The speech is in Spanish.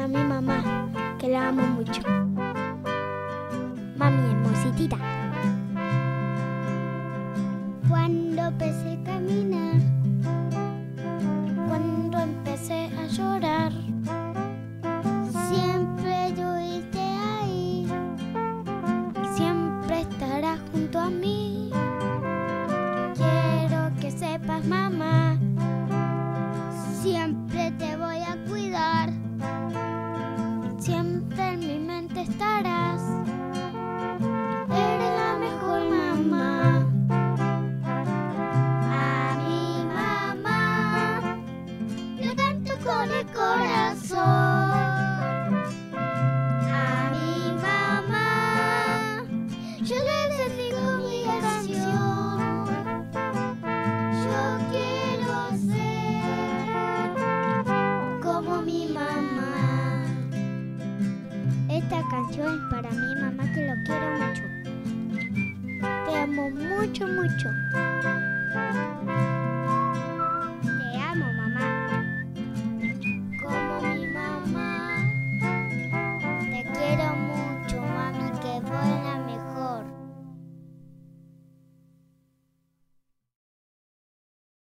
para mi mamá, que la amo mucho. Mami hermositita. Cuando empecé a caminar, cuando empecé a llorar, siempre yo esté ahí, siempre estará junto a mí. Para mi mamá que lo quiero mucho. Te amo mucho, mucho.